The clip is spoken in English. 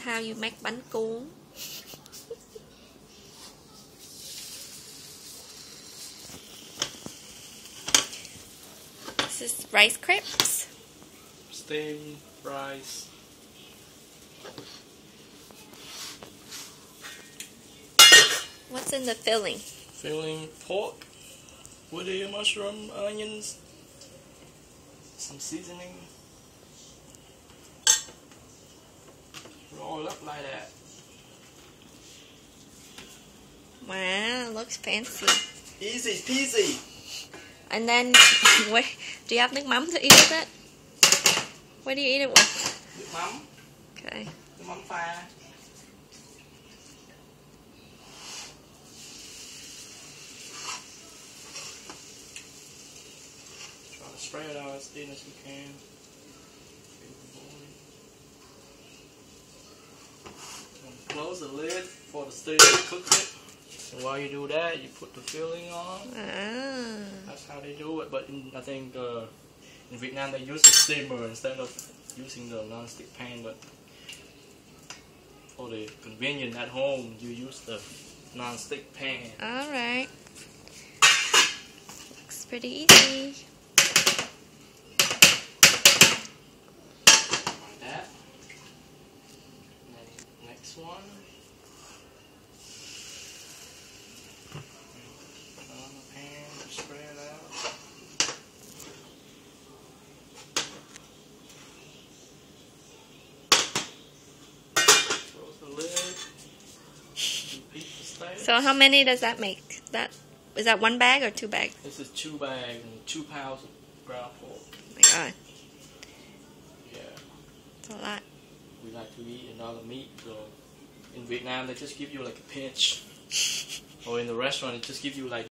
how you make bánh cuốn. This is rice crepes. Steamed rice. What's in the filling? Filling pork, woody mushroom, onions, some seasoning. Up like that. Wow, looks fancy. Easy peasy. And then, what, do you have nước mắm to eat with it? What do you eat it with? Mắm, Okay. mắm pha. Try to spread it out as thin as you can. Close the lid for the steam to cook it. And while you do that, you put the filling on. Ah. That's how they do it. But in, I think uh, in Vietnam they use the steamer instead of using the non-stick pan. But for the convenience at home, you use the non-stick pan. Alright. Looks pretty easy. Like that. And then next one. Put on the pan, spread out. Close the lid. Repeat the steps. So how many does that make? That is that one bag or two bags? This is two bags and two pounds of ground pork. Oh my god, Yeah. it's a lot. we like to eat another meat. So in Vietnam, they just give you like a pinch, or in the restaurant, they just give you like